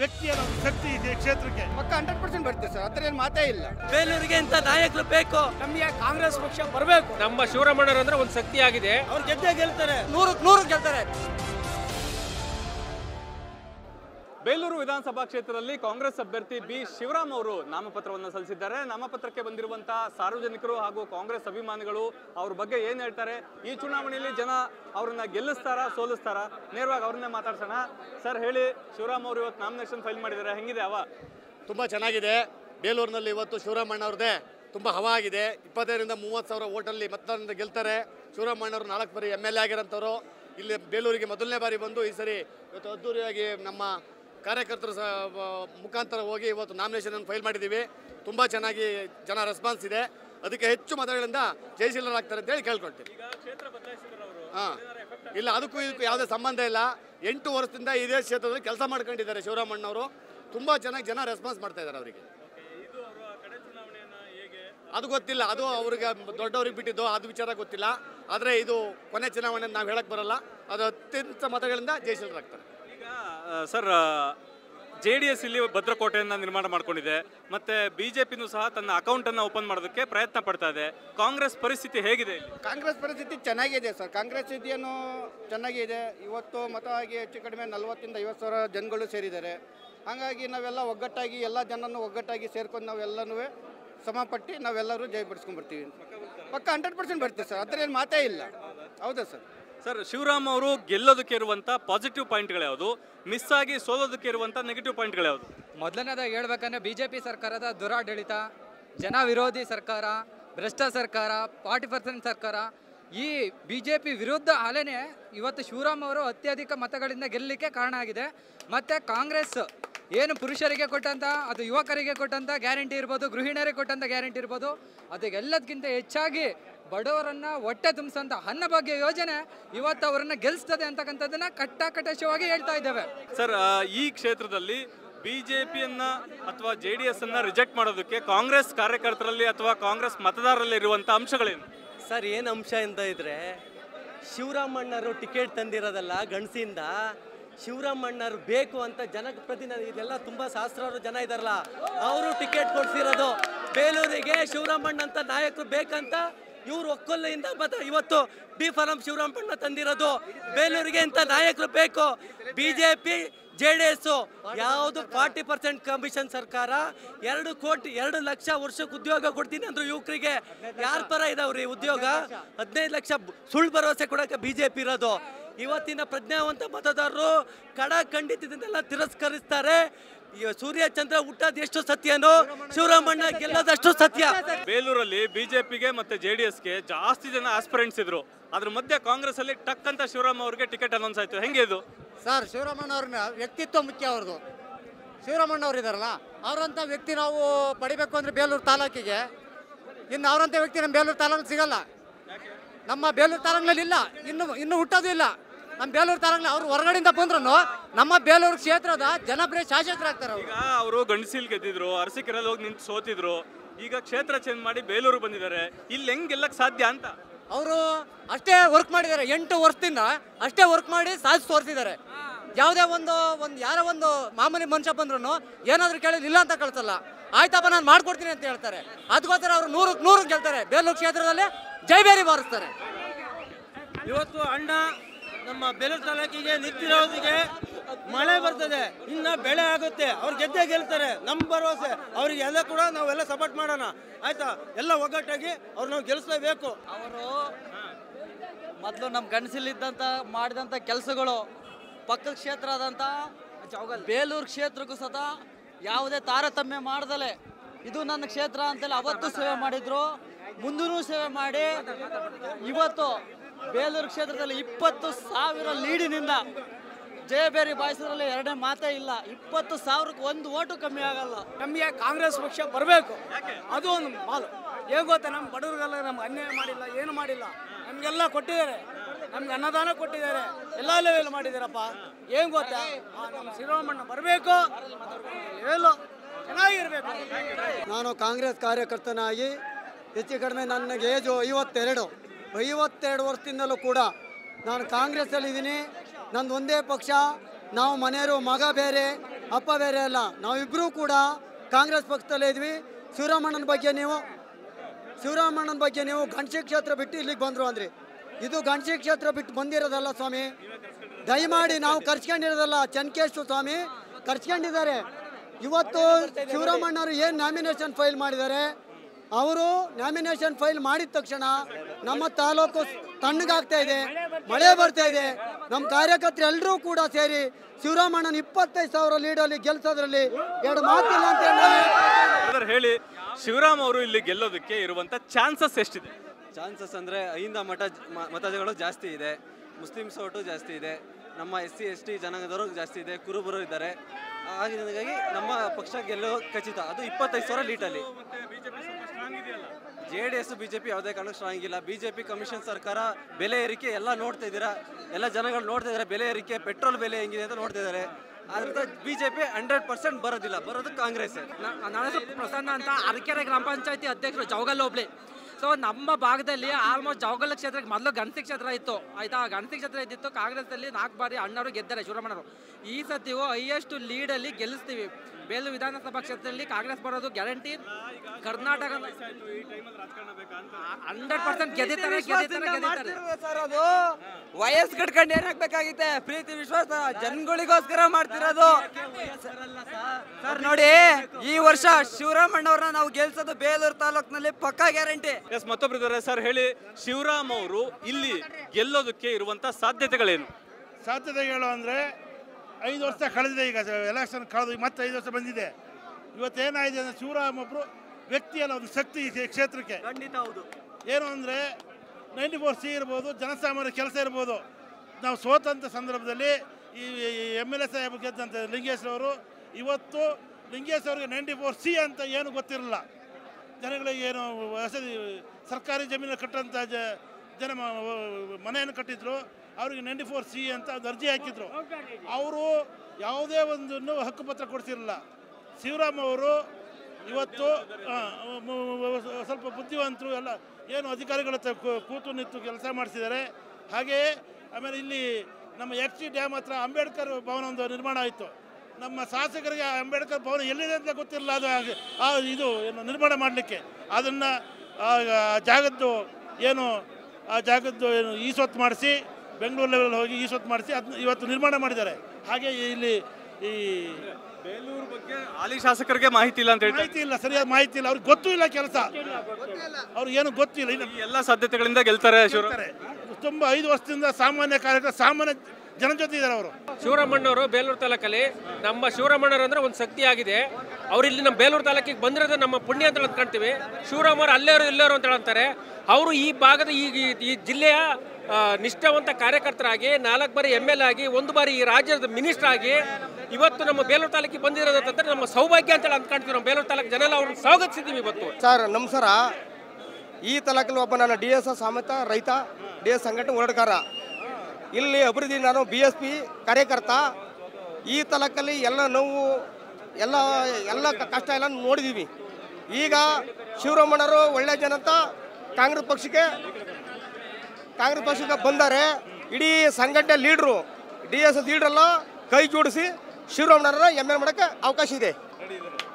ವ್ಯಕ್ತಿಯ ಒಂದು ಶಕ್ತಿ ಇದೆ ಈ ಕ್ಷೇತ್ರಕ್ಕೆ. ಪಕ್ಕ ಹಂಡ್ರೆಡ್ ಪರ್ಸೆಂಟ್ ಬರ್ತೀವಿ ಸರ್ ಅದ್ರ ಏನು ಮಾತೇ ಇಲ್ಲ. ಬೇಲೂರಿಗೆ ಇಂಥ ನಾಯಕರು ಬೇಕು. ನಮಗೆ ಕಾಂಗ್ರೆಸ್ ಪಕ್ಷ ಬರಬೇಕು? ನಮ್ಮ ಶಿವರಾಮಣ್ಣರು ಅಂದ್ರೆ ಒಂದು ಶಕ್ತಿ ಆಗಿದೆ. ಅವ್ರು ಗೆದ್ದೇ ಗೆಲ್ತಾರೆ. ನೂರಕ್ಕೆ ನೂರಕ್ಕೆ ಗೆಲ್ತಾರೆ. ಬೇಲೂರು ವಿಧಾನಸಭಾ ಕ್ಷೇತ್ರದಲ್ಲಿ ಕಾಂಗ್ರೆಸ್ ಅಭ್ಯರ್ಥಿ ಬಿ ಶಿವರಾಮ್ ಅವರು ನಾಮಪತ್ರವನ್ನು ಸಲ್ಲಿಸಿದ್ದಾರೆ. ನಾಮಪತ್ರಕ್ಕೆ ಬಂದಿರುವಂತಹ ಸಾರ್ವಜನಿಕರು ಹಾಗೂ ಕಾಂಗ್ರೆಸ್ ಅಭಿಮಾನಿಗಳು ಅವ್ರ ಬಗ್ಗೆ ಏನ್ ಹೇಳ್ತಾರೆ? ಈ ಚುನಾವಣೆಯಲ್ಲಿ ಜನ ಅವ್ರನ್ನ ಗೆಲ್ಲಿಸ್ತಾರ, ಸೋಲಿಸ್ತಾರ? ನೇರವಾಗಿ ಅವ್ರನ್ನೇ ಮಾತಾಡ್ಸೋಣ. ಸರ್, ಹೇಳಿ, ಶಿವರಾಮ್ ಅವರು ಇವತ್ತು ನಾಮಿನೇಷನ್ ಫೈಲ್ ಮಾಡಿದ್ದಾರೆ. ಹೆಂಗಿದೆ ಅವ ತುಂಬ ಚೆನ್ನಾಗಿದೆ. ಬೇಲೂರಿನಲ್ಲಿ ಇವತ್ತು ಶಿವರಾಮಣ್ಣವ್ರದ್ದೇ ತುಂಬಾ ಹವಾ ಆಗಿದೆ. ಇಪ್ಪತ್ತೈದರಿಂದ ಮೂವತ್ತು ಸಾವಿರ ಓಟಲ್ಲಿ ಮತದಾನದಿಂದ ಗೆಲ್ತಾರೆ. ಶಿವರಾಮಣ್ಣವರು ನಾಲ್ಕು ಬಾರಿ ಎಂ ಎಲ್ ಎ ಆಗಿರೋಂಥವ್ರು. ಇಲ್ಲಿ ಬೇಲೂರಿಗೆ ಮೊದಲನೇ ಬಾರಿ ಬಂದು ಈ ಸರಿ ಇವತ್ತು ಅದ್ದೂರಿಯಾಗಿ ನಮ್ಮ ಕಾರ್ಯಕರ್ತರು ಸಹ ಮುಖಾಂತರ ಹೋಗಿ ಇವತ್ತು ನಾಮಿನೇಷನ್ ಫೈಲ್ ಮಾಡಿದ್ದೀವಿ. ತುಂಬ ಚೆನ್ನಾಗಿ ಜನ ರೆಸ್ಪಾನ್ಸ್ ಇದೆ. ಅದಕ್ಕೆ ಹೆಚ್ಚು ಮತಗಳಿಂದ ಜಯಶೀಲರಾಗ್ತಾರೆ ಅಂತೇಳಿ ಕೇಳ್ಕೊಳ್ತೀವಿ ಹಾಂ. ಇಲ್ಲ ಅದಕ್ಕೂ ಇದಕ್ಕೂ ಯಾವುದೇ ಸಂಬಂಧ ಇಲ್ಲ. ಎಂಟು ವರ್ಷದಿಂದ ಇದೇ ಕ್ಷೇತ್ರದಲ್ಲಿ ಕೆಲಸ ಮಾಡ್ಕೊಂಡಿದ್ದಾರೆ ಶಿವರಾಮಣ್ಣವರು. ತುಂಬ ಚೆನ್ನಾಗಿ ಜನ ರೆಸ್ಪಾನ್ಸ್ ಮಾಡ್ತಾ ಇದ್ದಾರೆ ಅವರಿಗೆ. ಅದು ಗೊತ್ತಿಲ್ಲ. ಅದು ಅವ್ರಿಗೆ ದೊಡ್ಡವ್ರಿಗೆ ಬಿಟ್ಟಿದ್ದು ಅದು ವಿಚಾರ ಗೊತ್ತಿಲ್ಲ. ಆದರೆ ಇದು ಕೊನೆ ಚುನಾವಣೆ ನಾವು ಹೇಳಕ್ಕೆ ಬರಲ್ಲ. ಅದು ಅತ್ಯಂತ ಮತಗಳಿಂದ ಜಯಶೀಲರಾಗ್ತಾರೆ ಸರ್ ಜೆ ಡಿ ಎಸ್ ಇಲ್ಲಿ ಭದ್ರಕೋಟೆಯನ್ನು ನಿರ್ಮಾಣ ಮಾಡ್ಕೊಂಡಿದೆ. ಮತ್ತೆ ಬಿಜೆಪಿನೂ ಸಹ ತನ್ನ ಅಕೌಂಟ್ ಅನ್ನ ಓಪನ್ ಮಾಡೋದಕ್ಕೆ ಪ್ರಯತ್ನ ಪಡ್ತಾ ಇದೆ. ಕಾಂಗ್ರೆಸ್ ಪರಿಸ್ಥಿತಿ ಹೇಗಿದೆ? ಕಾಂಗ್ರೆಸ್ ಪರಿಸ್ಥಿತಿ ಚೆನ್ನಾಗಿದೆ ಸರ್. ಕಾಂಗ್ರೆಸ್ ಸ್ಥಿತಿಯನ್ನು ಚೆನ್ನಾಗಿದೆ. ಇವತ್ತು ಮತ ಆಗಿ ಹೆಚ್ಚು ಕಡಿಮೆ ನಲವತ್ತಿಂದ ಐವತ್ತು ಸಾವಿರ ಜನಗಳು ಸೇರಿದ್ದಾರೆ. ಹಾಗಾಗಿ ನಾವೆಲ್ಲ ಒಗ್ಗಟ್ಟಾಗಿ, ಎಲ್ಲ ಜನನ್ನು ಒಗ್ಗಟ್ಟಾಗಿ ಸೇರ್ಕೊಂಡು ನಾವೆಲ್ಲನೂ ಸಮಪಟ್ಟು ನಾವೆಲ್ಲರೂ ಜಯ ಬರ್ತೀವಿ ಪಕ್ಕ ಹಂಡ್ರೆಡ್ ಪರ್ಸೆಂಟ್ ಬರ್ತೀವಿ ಸರ್. ಅದ್ರ ಏನು ಮಾತೇ ಇಲ್ಲ. ಹೌದಾ ಸರ್? ಸರ್, ಶಿವರಾಮ್ ಅವರು ಗೆಲ್ಲೋದಕ್ಕೆ ಇರುವಂತ ಪಾಸಿಟಿವ್ ಪಾಯಿಂಟ್ಗಳು ಯಾವುದು? ಮಿಸ್ ಆಗಿ ಸೋಲೋದಕ್ಕೆ ಇರುವಂತ ನೆಗೆಟಿವ್ ಪಾಯಿಂಟ್ಗಳು ಯಾವುದು? ಮೊದಲನೇದಾಗಿ ಹೇಳ್ಬೇಕಂದ್ರೆ ಬಿ ಜೆ ಪಿ ಸರ್ಕಾರದ ದುರಾಡಳಿತ ಜನ ವಿರೋಧಿ ಸರ್ಕಾರ, ಭ್ರಷ್ಟ ಸರ್ಕಾರ ಫಾರ್ಟಿ ಪರ್ಸೆಂಟ್ ಸರ್ಕಾರ. ಈ ಬಿ ಜೆ ಪಿ ವಿರುದ್ಧ ಅಲೆನೇ ಇವತ್ತು ಶಿವರಾಮ್ ಅವರು ಅತ್ಯಧಿಕ ಮತಗಳಿಂದ ಗೆಲ್ಲಲಿಕ್ಕೆ ಕಾರಣ ಆಗಿದೆ. ಮತ್ತು ಕಾಂಗ್ರೆಸ್ ಏನು ಪುರುಷರಿಗೆ ಕೊಟ್ಟಂಥ ಅದು ಯುವಕರಿಗೆ ಕೊಟ್ಟಂಥ ಗ್ಯಾರಂಟಿ ಇರ್ಬೋದು, ಗೃಹಿಣಿಯರಿಗೆ ಕೊಟ್ಟಂಥ ಗ್ಯಾರಂಟಿ ಇರ್ಬೋದು ಅದಕ್ಕೆಲ್ಲದಕ್ಕಿಂತ ಹೆಚ್ಚಾಗಿ ಬಡವರನ್ನ ಹೊಟ್ಟೆ ತುಂಬಿಸಂತ ಅನ್ನಭಾಗ್ಯ ಯೋಜನೆ ಇವತ್ತು ಅವರನ್ನ ಗೆಲ್ಲಿಸ್ತದೆ ಅಂತಕ್ಕಂಥದ್ದನ್ನ ಕಟ್ಟಾಕಟಾಶವಾಗಿ ಹೇಳ್ತಾ ಇದ್ದೇವೆ. ಸರ್ ಈ ಕ್ಷೇತ್ರದಲ್ಲಿ ಬಿಜೆಪಿಯನ್ನ ಅಥವಾ ಜೆ ಡಿ ಎಸ್ ಅನ್ನ ರಿಜೆಕ್ಟ್ ಮಾಡೋದಕ್ಕೆ ಕಾಂಗ್ರೆಸ್ ಕಾರ್ಯಕರ್ತರಲ್ಲಿ ಅಥವಾ ಕಾಂಗ್ರೆಸ್ ಮತದಾರರಲ್ಲಿ ಇರುವಂತ ಅಂಶಗಳೇನು? ಸರ್ ಏನು ಅಂಶ ಅಂತ ಇದ್ರೆ ಶಿವರಾಮಣ್ಣರು ಟಿಕೆಟ್ ತಂದಿರೋದಲ್ಲ ಗಣಸಿಂದ ಶಿವರಾಮಣ್ಣರು ಬೇಕು ಅಂತ ಜನಪ್ರತಿನಿಧಿ ಇದೆಲ್ಲ ತುಂಬ ಸಹಸ್ರಾರು ಜನ ಇದಾರಲ್ಲ ಅವರು ಟಿಕೆಟ್ ಕೊಡ್ಸಿರೋದು ಬೇಲೂರಿಗೆ ಶಿವರಾಮಣ್ಣ ಅಂತ ನಾಯಕರು ಬೇಕಂತ ಇವ್ರು ಒಕ್ಕೊಲ್ಲೆಯಿಂದ ಮತ್ತೆ ಇವತ್ತು ಡಿ ಫಾರಂ ಶಿವರಾಮಣ್ಣ ತಂದಿರೋದು. ಬೇಲೂರಿಗೆ ಇಂಥ ನಾಯಕರು ಬೇಕು. B J P J D S ಯಾವುದು ಫಾರ್ಟಿ ಪರ್ಸೆಂಟ್ ಕಮಿಷನ್ ಸರ್ಕಾರ. ಎರಡು ಕೋಟಿ, ಎರಡು ಲಕ್ಷ ವರ್ಷಕ್ಕೆ ಉದ್ಯೋಗ ಕೊಡ್ತೀನಿ ಅಂದ್ರು ಯುವಕರಿಗೆ. ಯಾರ ಪರ ಇದಾವ್ರಿ ಉದ್ಯೋಗ? ಹದಿನೈದು ಲಕ್ಷ ಸುಳ್ಳು ಭರವಸೆ ಕೊಡಕ್ಕೆ ಬಿಜೆಪಿ ಇರೋದು. ಇವತ್ತಿನ ಪ್ರಜ್ಞಾವಂತ ಮತದಾರರು ಕಡ ಖಂಡಿತದನ್ನೆಲ್ಲ ತಿರಸ್ಕರಿಸ್ತಾರೆ. ಈ ಸೂರ್ಯ ಚಂದ್ರ ಹುಟ್ಟೋದು ಎಷ್ಟು ಸತ್ಯನೋ? ಶಿವರಾಮಣ್ಣ ಗೆಲ್ಲೋದಷ್ಟು ಸತ್ಯ. ಬೇಲೂರಲ್ಲಿ ಬಿಜೆಪಿಗೆ ಮತ್ತೆ ಜೆ ಡಿ ಎಸ್ಗೆ ಜಾಸ್ತಿ ಜನ ಆಸ್ಪಿರೆಂಟ್ಸ್ ಇದ್ರು. ಅದ್ರ ಮಧ್ಯೆ ಕಾಂಗ್ರೆಸ್ ಅಲ್ಲಿ ಟಕ್ ಅಂತ ಶಿವರಾಮ್ ಅವ್ರಿಗೆ ಟಿಕೆಟ್ ಅನೌನ್ಸ್ ಆಯ್ತು. ಹೆಂಗೆ ಇದು? ಸರ್ ಶಿವರಾಮಣ್ಣ ಅವ್ರನ್ನ ವ್ಯಕ್ತಿತ್ವ ಮುಖ್ಯ ಅವ್ರದ್ದು. ಶಿವರಾಮಣ್ಣ ಅವ್ರು ಇದಾರಲ್ಲ ಅವರಂಥ ವ್ಯಕ್ತಿ ನಾವು ಪಡಿಬೇಕು ಅಂದ್ರೆ ಬೇಲೂರು ತಾಲೂಕಿಗೆ. ಇನ್ನು ಅವರಂಥ ವ್ಯಕ್ತಿ ನಮ್ಮ ಬೇಲೂರು ತಾಲೂಕು ಸಿಗಲ್ಲ. ನಮ್ಮ ಬೇಲೂರು ತಾಲೂಕಿನಲ್ಲಿ ಇಲ್ಲ. ಇನ್ನು ಇನ್ನು ಹುಟ್ಟೋದು ಇಲ್ಲ. ನಮ್ಮ ಬೇಲೂರು ತಾಲೂಕಿನ ಅವ್ರು ಹೊರಗಡೆಯಿಂದ ಬಂದ್ರು ನಮ್ಮ ಬೇಲೂರು ಕ್ಷೇತ್ರದ ಜನಪ್ರಿಯ ಶಾಸಕರಾಗ್ತಾರೆ ಅವರು. ಈಗ ಅವರು ಗಂಡಸಿಲ್ ಗೆದ್ದಿದ್ರು ಅರಸಿಕೆರೆಯಲ್ಲಿ ಹೋಗಿ ನಿಂತು ಸೋತಿದ್ರು ಈಗ ಕ್ಷೇತ್ರ ಚೇಂಜ್ ಮಾಡಿ ಬೇಲೂರು ಬಂದಿದ್ದಾರೆ. ಇಲ್ಲಿ ಹೆಂಗ್ ಗೆಲ್ಲಕ್ ಸಾಧ್ಯ ಅಂತ? ಅವರು ಅಷ್ಟೇ ವರ್ಕ್ ಮಾಡಿದ್ದಾರೆ ಎಂಟು ವರ್ಷದಿಂದ ಅಷ್ಟೇ ವರ್ಕ್ ಮಾಡಿ ಸಾಧಿಸಿ ತೋರಿಸಿದ್ದಾರೆ ಯಾವುದೇ ಒಂದು ಒಂದು ಯಾರೋ ಒಂದು ಮಾಮೂಲಿ ಮನುಷ್ಯ ಬಂದ್ರು ಏನಾದರೂ ಕೇಳಿದ್ರೆ ಇಲ್ಲ ಅಂತ ಕಳ್ಸಲ್ಲ. ಆಯ್ತಪ್ಪ ನಾನು ಮಾಡ್ಕೊಡ್ತೀನಿ ಅಂತ ಹೇಳ್ತಾರೆ. ಅದಕ್ಕೋಸ್ಕರ ಅವರು ನೂರಕ್ಕೆ ನೂರಕ್ಕೆ ಗೆಲ್ತಾರೆ. ಬೇಲೂರು ಕ್ಷೇತ್ರದಲ್ಲಿ ಜೈಬೇರಿ ಬಾರಿಸ್ತಾರೆ. ಇವತ್ತು ಅಣ್ಣ ನಮ್ಮ ಬೇಲೂರು ತಾಲೂಕಿಗೆ, ನಿಂತಿರೋದಿಗೆ ಮಳೆ ಬರ್ತದೆ. ಇನ್ನ ಬೆಳೆ ಆಗುತ್ತೆ. ಅವ್ರು ಗೆದ್ದೆ ಗೆಲ್ತಾರೆ. ನಮ್ಮ ಭರವಸೆ. ಅವ್ರಿಗೆ ಎಲ್ಲ ಕೂಡ ನಾವೆಲ್ಲ ಸಪೋರ್ಟ್ ಮಾಡೋಣ. ಆಯ್ತಾ? ಎಲ್ಲ ಒಗ್ಗಟ್ಟಾಗಿ ಅವ್ರು ನಾವು ಗೆಲ್ಲಿಸಲೇಬೇಕು ಅವರು ಮೊದಲು ನಮ್ಮ ಕನಸಲ್ಲಿದ್ದಂಥ ಮಾಡಿದಂಥ ಕೆಲಸಗಳು ಪಕ್ಕದ ಕ್ಷೇತ್ರ ಆದಂಥ ಬೇಲೂರು ಕ್ಷೇತ್ರಕ್ಕೂ ಸತ ಯಾವುದೇ ತಾರತಮ್ಯ ಮಾಡ್ದಲೆ. ಇದು ನನ್ನ ಕ್ಷೇತ್ರ ಅಂತೇಳಿ ಅವತ್ತು ಸೇವೆ ಮಾಡಿದ್ರು. ಮುಂದೂ ಸೇವೆ ಮಾಡಿ ಇವತ್ತು ಬೇಲೂರು ಕ್ಷೇತ್ರದಲ್ಲಿ ಇಪ್ಪತ್ತು ಸಾವಿರ ಲೀಡಿನಿಂದ ಜಯಬೇರಿ ಬಾಯಿಸೋದ್ರಲ್ಲಿ ಎರಡನೇ ಮಾತೇ ಇಲ್ಲ. ಇಪ್ಪತ್ತು ಸಾವಿರಕ್ಕೆ ಒಂದು ಓಟು ಕಮ್ಮಿ ಆಗಲ್ಲ. ನಮಗೆ ಕಾಂಗ್ರೆಸ್ ಪಕ್ಷ ಬರಬೇಕು. ಅದು ಒಂದು ಮಾಲು. ಹೇಗೆ ಗೊತ್ತಾ ನಮ್ಮ ಬಡವರಿಗೆಲ್ಲ ನಮ್ಗೆ ಅನ್ಯಾಯ ಮಾಡಿಲ್ಲ ಏನು ಮಾಡಿಲ್ಲ. ನಮಗೆಲ್ಲ ಕೊಟ್ಟಿದ್ದಾರೆ. ನಮ್ಗೆ ಅನ್ನದಾನ ಕೊಟ್ಟಿದ್ದಾರೆ. ಎಲ್ಲ ಲೆವೆಲ್ ಮಾಡಿದ್ದೀರಪ್ಪ. ಏನು ಗೊತ್ತಾ ನಮ್ಮ ಶ್ರೀರಾಮಣ್ಣ ಬರಬೇಕು. ಲೆವೆಲ್ಲು ಚೆನ್ನಾಗಿರ್ಬೇಕು. ನಾನು ಕಾಂಗ್ರೆಸ್ ಕಾರ್ಯಕರ್ತನಾಗಿ ಹೆಚ್ಚು ಕಡಿಮೆ ನನಗೆ ಏಜು ಐವತ್ತೆರಡು. ಐವತ್ತೆರಡು ವರ್ಷದಿಂದಲೂ ಕೂಡ ನಾನು ಕಾಂಗ್ರೆಸ್ಸಲ್ಲಿದ್ದೀನಿ. ನಂದು ಒಂದೇ ಪಕ್ಷ, ನಾವು ಮನೆಯವರು ಮಗ ಬೇರೆ, ಅಪ್ಪ ಬೇರೆ ಅಲ್ಲ. ನಾವಿಬ್ಬರೂ ಕೂಡ ಕಾಂಗ್ರೆಸ್ ಪಕ್ಷದಲ್ಲೇ ಇದ್ವಿ. ಶಿವರಾಮಣ್ಣನ ಬಗ್ಗೆ ನೀವು, ಶಿವರಾಮಣ್ಣನ ಬಗ್ಗೆ ನೀವು ಗಣಶಿ ಕ್ಷೇತ್ರ ಬಿಟ್ಟು ಇಲ್ಲಿಗೆ ಬಂದರು ಅಂದ್ರಿ, ಇದು ಗಣಶಿ ಕ್ಷೇತ್ರ ಬಿಟ್ಟು ಬಂದಿರೋದಲ್ಲ ಸ್ವಾಮಿ? ದಯಮಾಡಿ ನಾವು ಕರ್ಸ್ಕೊಂಡಿರೋದಲ್ಲ ಚೆನ್ಕೇಶ್ವರ ಸ್ವಾಮಿ, ಕರ್ಸ್ಕೊಂಡಿದ್ದಾರೆ. ಇವತ್ತು ಶಿವರಾಮಣ್ಣವರು ಏನು ನಾಮಿನೇಷನ್ ಫೈಲ್ ಮಾಡಿದ್ದಾರೆ? ಅವರು ನಾಮಿನೇಷನ್ ಫೈಲ್ ಮಾಡಿದ ತಕ್ಷಣ ನಮ್ಮ ತಾಲೂಕು ತಣ್ಣಗಾಗ್ತಾ ಇದೆ ಮಳೆ ಬರ್ತಾ ಇದೆ. ನಮ್ಮ ಕಾರ್ಯಕರ್ತರು ಎಲ್ಲರೂ ಕೂಡ ಸೇರಿ ಶಿವರಾಮಣ್ಣನ ಇಪ್ಪತ್ತೈದು ಸಾವಿರ ಲೀಡಲ್ಲಿ ಗೆಲ್ಸೋದ್ರಲ್ಲಿ ಎರಡು ಮಾತಿಲ್ಲ ಅಂತ ಹೇಳಿ ಹೇಳಿ ಶಿವರಾಮ್ ಅವರು ಇಲ್ಲಿ ಗೆಲ್ಲೋದಕ್ಕೆ ಇರುವಂತ ಚಾನ್ಸಸ್ ಎಷ್ಟಿದೆ? ಚಾನ್ಸಸ್ ಅಂದರೆ ಐಂದ ಮತ ಮ- ಮತಗಳು ಜಾಸ್ತಿ ಇದೆ ಮುಸ್ಲಿಮ್ಸ್ ಸೋಟು ಜಾಸ್ತಿ ಇದೆ ನಮ್ಮ ಎಸ್ ಸಿ ಎಸ್ ಟಿ ಜನಾಂಗದವರು ಜಾಸ್ತಿ ಇದೆ ಕುರುಬರು ಇದ್ದಾರೆ. ಹಾಗಾಗಿ ನಮ್ಮ ಪಕ್ಷ ಗೆಲ್ಲೋ ಖಚಿತ. ಅದು ಇಪ್ಪತ್ತೈದು ಸಾವಿರ ಲೀಟಲ್ಲಿ. ಜೆ ಡಿ ಎಸ್ ಬಿ ಯಾವುದೇ ಕಾರಣಕ್ಕೆ ಸ್ಟ್ರಾಂಗ್ ಇಲ್ಲ ಬಿ ಜೆ ಪಿ ಕಮಿಷನ್ ಸರ್ಕಾರ ಬೆಲೆ ಏರಿಕೆ ಎಲ್ಲ ನೋಡ್ತಾ ಇದ್ದೀರಾ? ಎಲ್ಲ ಜನಗಳು ನೋಡ್ತಾ ಇದ್ದಾರೆ, ಬೆಲೆ ಏರಿಕೆ, ಪೆಟ್ರೋಲ್ ಬೆಲೆ ಹೆಂಗಿದೆ ಅಂತ ನೋಡ್ತಾ ಇದ್ದಾರೆ. ಆದ್ರಿಂದ B J P hundred percent ಬರೋದಿಲ್ಲ, ಬರೋದು ಕಾಂಗ್ರೆಸ್. ನನ್ನ ಪ್ರಸನ್ನ ಅಂತ, ಅರಕೆರೆ ಗ್ರಾಮ ಪಂಚಾಯತಿ ಅಧ್ಯಕ್ಷರು ಜವಗಲ್ ಹೋಬ್ಳಿ. ಸೊ ನಮ್ಮ ಭಾಗದಲ್ಲಿ ಆಲ್ಮೋಸ್ಟ್ ಜವಗಲ್ ಕ್ಷೇತ್ರಕ್ಕೆ ಮೊದಲು ಗಣತಿ ಕ್ಷೇತ್ರ ಇತ್ತು. ಆಯ್ತಾ? ಗಣತಿ ಕ್ಷೇತ್ರ ಇದ್ದಿತ್ತು. ಕಾಂಗ್ರೆಸ್ನಲ್ಲಿ ನಾಲ್ಕು ಬಾರಿ ಅಣ್ಣವರು ಗೆದ್ದಾರೆ ಶಿವರಾಮಣ್ಣವರು ಈ ಸತಿಯು ಹೈಯೆಸ್ಟ್ ಲೀಡಲ್ಲಿ ಗೆಲ್ಲಿಸ್ತೀವಿ. ಬೇಲೂರು ವಿಧಾನಸಭಾ ಕ್ಷೇತ್ರದಲ್ಲಿ ಕಾಂಗ್ರೆಸ್ ಬರೋದು ಗ್ಯಾರಂಟಿ. ಕರ್ನಾಟಕ ಹಂಡ್ರೆಡ್ ಪರ್ಸೆಂಟ್ ಗೆದ್ದಿದ್ದಾರೆ ಅದು. ವಯಸ್ಸು ಕಟ್ಕೊಂಡು ಏನಾಗ್ಬೇಕಾಗಿತ್ತೆ ಪ್ರೀತಿ ವಿಶ್ವಾಸ. ಜನಗಳಿಗೋಸ್ಕರ ಮಾಡ್ತಿರೋದು. ಸರ್ ನೋಡಿ ಈ ವರ್ಷ ಶಿವರಾಮಣ್ಣವ್ರನ್ನ ನಾವು ಗೆಲ್ಸೋದು ಬೇಲೂರು ತಾಲೂಕಿನಲ್ಲಿ ಪಕ್ಕಾ ಗ್ಯಾರಂಟಿ. ಎಸ್ ಮತ್ತೊಬ್ಬರಿದ್ದಾರೆ ಸರ್ ಹೇಳಿ ಶಿವರಾಮ್ ಅವರು ಇಲ್ಲಿ ಗೆಲ್ಲೋದಕ್ಕೆ ಇರುವಂತ ಸಾಧ್ಯತೆಗಳೇನು? ಸಾಧ್ಯತೆಗಳು ಅಂದರೆ ಐದು ವರ್ಷ ಕಳೆದಿದೆ ಈಗ ಎಲೆಕ್ಷನ್ ಕಳೆದು ಮತ್ತೆ ಐದು ವರ್ಷ ಬಂದಿದೆ. ಇವತ್ತೇನಾಗಿದೆ ಅಂದರೆ ಶಿವರಾಮ್ ಒಬ್ಬರು ವ್ಯಕ್ತಿ ಅಲ್ಲ ಒಂದು ಶಕ್ತಿ ಈ ಕ್ಷೇತ್ರಕ್ಕೆ. ಖಂಡಿತ ಹೌದು. ಏನು ಅಂದರೆ ನೈಂಟಿ ಫೋರ್ ಸಿ ಇರ್ಬೋದು ಜನಸಾಮಾನ್ಯ ಕೆಲಸ ಇರ್ಬೋದು. ನಾವು ಸೋತಂಥ ಸಂದರ್ಭದಲ್ಲಿ ಈ ಎಂ ಎಲ್ ಎ ಸಾಹೇಬ್ ಗೆದ್ದಂಥ ಲಿಂಗೇಶ್ ಅವರು ಇವತ್ತು ಲಿಂಗೇಶ್ ಅವರಿಗೆ ನೈಂಟಿ ಫೋರ್ ಸಿ ಅಂತ ಏನು ಗೊತ್ತಿರಲಿಲ್ಲ ಜನಗಳಿಗೆ ಏನು ವಸತಿ ಸರ್ಕಾರಿ ಜಮೀನು ಕಟ್ಟಂಥ ಜ ಜನ ಮನೆಯನ್ನು ಕಟ್ಟಿದ್ರು. ಅವರಿಗೆ ನೈಂಟಿ ಫೋರ್ ಸಿ ಅಂತ ಒಂದು ಅರ್ಜಿ ಹಾಕಿದ್ರು ಅವರು ಯಾವುದೇ ಒಂದನ್ನು ಹಕ್ಕುಪತ್ರ ಕೊಡ್ತಿರಲಿಲ್ಲ ಶಿವರಾಮ್ ಅವರು ಇವತ್ತು ಸ್ವಲ್ಪ ಬುದ್ಧಿವಂತರು ಎಲ್ಲ ಏನು ಅಧಿಕಾರಿಗಳ ಕೂತು ನಿಂತು ಕೆಲಸ ಮಾಡಿಸಿದ್ದಾರೆ. ಹಾಗೆಯೇ ಆಮೇಲೆ ಇಲ್ಲಿ ನಮ್ಮ ಎಚ್ ಸಿ ಡ್ಯಾಮ್ ಹತ್ರ ಅಂಬೇಡ್ಕರ್ ಭವನ ಒಂದು ನಿರ್ಮಾಣ ಆಯಿತು. ನಮ್ಮ ಶಾಸಕರಿಗೆ ಆ ಅಂಬೇಡ್ಕರ್ ಭವನ ಎಲ್ಲಿದೆ ಅಂತ ಗೊತ್ತಿರಲಿಲ್ಲ ಅದು ಆ ಇದು ಏನು ನಿರ್ಮಾಣ ಮಾಡಲಿಕ್ಕೆ. ಅದನ್ನು ಜಾಗದ್ದು ಏನು ಆ ಜಾಗದ್ದು ಏನು ಈ ಸೊತ್ತು ಮಾಡಿಸಿ ಬೆಂಗಳೂರು ಲೆವೆಲ್ ಹೋಗಿ ಈಸೊತ್ತು ಮಾಡಿಸಿ ಅದನ್ನ ಇವತ್ತು ನಿರ್ಮಾಣ ಮಾಡಿದ್ದಾರೆ. ಹಾಗೆ ಇಲ್ಲಿ ಈ ಬೇಲೂರು ಬಗ್ಗೆ ಹಾಲಿ ಶಾಸಕರಿಗೆ ಮಾಹಿತಿ ಇಲ್ಲ ಅಂತ ಹೇಳಿ ಮಾಹಿತಿ ಇಲ್ಲ ಸರಿಯಾದ ಮಾಹಿತಿ ಇಲ್ಲ. ಅವ್ರಿಗೆ ಗೊತ್ತೂ ಇಲ್ಲ ಕೆಲಸ. ಅವ್ರಿಗೆ ಏನು ಗೊತ್ತಿಲ್ಲ ಇನ್ನು ಈ ಎಲ್ಲ ಸಾಧ್ಯತೆಗಳಿಂದ ಗೆಲ್ತಾರೆ ಶಿವರಾಮ್. ತುಂಬ ಐದು ವರ್ಷದಿಂದ ಸಾಮಾನ್ಯ ಕಾರ್ಯಕ್ರಮ ಸಾಮಾನ್ಯ ಜನ ಜೊತೆ ಇದ್ದಾರೆ ಅವರು. ಶಿವರಾಮಣ್ಣವರು ಬೇಲೂರು ತಾಲೂಕಲ್ಲಿ ನಮ್ಮ ಶಿವರಾಮಣ್ಣರು ಅಂದ್ರೆ ಒಂದು ಶಕ್ತಿ ಆಗಿದೆ. ಅವ್ರು ಇಲ್ಲಿ ನಮ್ಮ ಬೇಲೂರು ತಾಲೂಕಿಗೆ ಬಂದಿರೋದು ನಮ್ಮ ಪುಣ್ಯ ಅಂತ ಕಾಣ್ತೀವಿ. ಶಿವರಾಮರು ಅಲ್ಲೇರು ಇಲ್ಲೇರು ಅಂತ ಹೇಳ್ತಾರೆ. ಅವರು ಈ ಭಾಗದ ಈ ಈ- ಈ ಜಿಲ್ಲೆಯ ನಿಷ್ಠಾವಂತ ಕಾರ್ಯಕರ್ತರಾಗಿ, ನಾಲ್ಕು ಬಾರಿ ಎಂ ಎಲ್ ಆಗಿ, ಒಂದು ಬಾರಿ ಈ ರಾಜ್ಯದ ಮಿನಿಸ್ಟರ್ ಆಗಿ, ಇವತ್ತು ನಮ್ಮ ಬೇಲೂರು ತಾಲೂಕಿಗೆ ಬಂದಿರೋದಂತಂದ್ರೆ ನಮ್ಮ ಸೌಭಾಗ್ಯ ಅಂತ ಹೇಳಿ ಅಂದ್ಕೊಂತೀವಿ ನಮ್ಮ ಬೇಲೂರು ತಾಲೂಕು ಜನ ಅವ್ರನ್ನ ಸ್ವಾಗತಿಸಿದ್ದೀವಿ ಇವತ್ತು. ಸರ್ ನಮಸ್ಕಾರ ಈ ತಾಲೂಕಲ್ಲಿ ಒಬ್ಬ ನನ್ನ ಡಿ ಎಸ್ ಸಮೇತ ರೈತ ಡಿ ಎಸ್ ಸಂಘಟನೆ ಹೋರಾಟಗಾರ. ಇಲ್ಲಿ ಅಭಿವೃದ್ಧಿ ನಾನು ಬಿ ಎಸ್ ಪಿ ಕಾರ್ಯಕರ್ತ. ಈ ತಾಲೂಕಲ್ಲಿ ಎಲ್ಲ ನೋವು, ಎಲ್ಲ ಎಲ್ಲ ಕಷ್ಟ ಎಲ್ಲ ನೋಡಿದ್ದೀವಿ ಈಗ ಶಿವರಾಮಣ್ಣರು ಒಳ್ಳೆ ಜನ ಅಂತ ಕಾಂಗ್ರೆಸ್ ಪಕ್ಷಕ್ಕೆ ಕಾಂಗ್ರೆಸ್ ಪಕ್ಷಕ್ಕೆ ಬಂದರೆ ಇಡೀ ಸಂಘಟನೆ ಲೀಡ್ರು ಡಿ ಎಸ್ ಎಸ್ ಲೀಡ್ರೆಲ್ಲ ಕೈ ಜೋಡಿಸಿ ಶಿವರಾಮಣ್ಣರ ಎಂ ಎಲ್ ಮಾಡೋಕ್ಕೆ ಅವಕಾಶ ಇದೆ.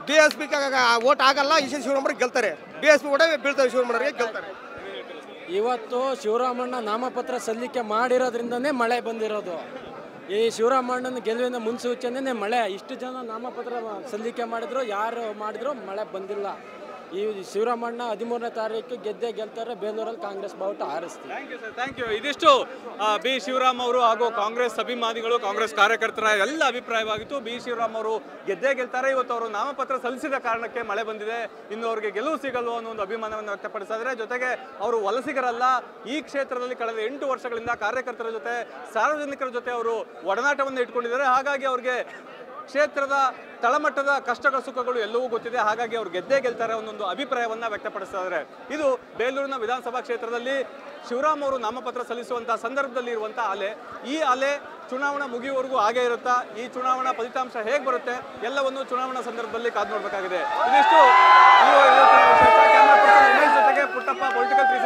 ಡಿ ಎಸ್ ಪಿ ಓಟ್ ಆಗಲ್ಲ, ಈ ಶಿವರಾಮಣ್ಣ ಗೆಲ್ತಾರೆ. ಬಿ ಎಸ್ ಪಿ ಓಟ ಬೀಳ್ತಾರೆ ಶಿವರಾಮಣ್ಣರಿಗೆ ಗೆಲ್ತಾರೆ. ಇವತ್ತು ಶಿವರಾಮಣ್ಣ ನಾಮಪತ್ರ ಸಲ್ಲಿಕೆ ಮಾಡಿರೋದ್ರಿಂದನೇ ಮಳೆ ಬಂದಿರೋದು. ಈ ಶಿವರಾಮಣ್ಣನ ಗೆಲುವಿನ ಮುನ್ಸೂಚನೆ ಮಳೆ. ಇಷ್ಟು ಜನ ನಾಮಪತ್ರ ಸಲ್ಲಿಕೆ ಮಾಡಿದ್ರು, ಯಾರು ಮಾಡಿದ್ರು ಮಳೆ ಬಂದಿಲ್ಲ. ಈ ಶಿವರಾಮಣ್ಣ ಹದಿಮೂರನೇ ತಾರೀಕು ಗೆದ್ದೆ ಗೆಲ್ತಾರೆ ಬೇಲೂರಲ್ಲಿ ಕಾಂಗ್ರೆಸ್ ಬಾವುಟ ಹಾರಿಸ್ತೀವಿ thank you sir thank you ಇದಿಷ್ಟು ಬಿ. ಶಿವರಾಮ್ ಅವರು ಹಾಗೂ ಕಾಂಗ್ರೆಸ್ ಅಭಿಮಾನಿಗಳು, ಕಾಂಗ್ರೆಸ್ ಕಾರ್ಯಕರ್ತರ ಎಲ್ಲ ಅಭಿಪ್ರಾಯವಾಗಿತ್ತು. ಬಿ. ಶಿವರಾಮ್ ಅವರು ಗೆದ್ದೇ ಗೆಲ್ತಾರೆ. ಇವತ್ತು ಅವರು ನಾಮಪತ್ರ ಸಲ್ಲಿಸಿದ ಕಾರಣಕ್ಕೆ ಮಳೆ ಬಂದಿದೆ. ಇನ್ನು ಅವರಿಗೆ ಗೆಲುವು ಸಿಗಲ್ವೋ ಅನ್ನೋ ಒಂದು ಅಭಿಮಾನವನ್ನು ವ್ಯಕ್ತಪಡಿಸಿದ್ರೆ, ಜೊತೆಗೆ ಅವರು ವಲಸಿಗರಲ್ಲ, ಈ ಕ್ಷೇತ್ರದಲ್ಲಿ ಕಳೆದ ಎಂಟು ವರ್ಷಗಳಿಂದ ಕಾರ್ಯಕರ್ತರ ಜೊತೆ, ಸಾರ್ವಜನಿಕರ ಜೊತೆ ಅವರು ಒಡನಾಟವನ್ನು ಇಟ್ಕೊಂಡಿದ್ದಾರೆ. ಹಾಗಾಗಿ ಅವ್ರಿಗೆ ಕ್ಷೇತ್ರದ ತಳಮಟ್ಟದ ಕಷ್ಟಗಳ, ಸುಖಗಳು ಎಲ್ಲವೂ ಗೊತ್ತಿದೆ. ಹಾಗಾಗಿ ಅವರು ಗೆದ್ದೇ ಗೆಲ್ತಾರೆ ಒಂದೊಂದು ಅಭಿಪ್ರಾಯವನ್ನ ವ್ಯಕ್ತಪಡಿಸ್ತಾ ಇದ್ದಾರೆ ಇದು ಬೇಲೂರಿನ ವಿಧಾನಸಭಾ ಕ್ಷೇತ್ರದಲ್ಲಿ ಶಿವರಾಮ್ ಅವರು ನಾಮಪತ್ರ ಸಲ್ಲಿಸುವಂತಹ ಸಂದರ್ಭದಲ್ಲಿ ಇರುವಂತಹ ಅಲೆ. ಈ ಅಲೆ ಚುನಾವಣಾ ಮುಗಿಯುವವರೆಗೂ ಹಾಗೆ ಇರುತ್ತಾ? ಈ ಚುನಾವಣಾ ಫಲಿತಾಂಶ ಹೇಗೆ ಬರುತ್ತೆ? ಎಲ್ಲವನ್ನು ಚುನಾವಣಾ ಸಂದರ್ಭದಲ್ಲಿ ಕಾದು ನೋಡಬೇಕಾಗಿದೆ. ಇದಿಷ್ಟು. Puttappa political three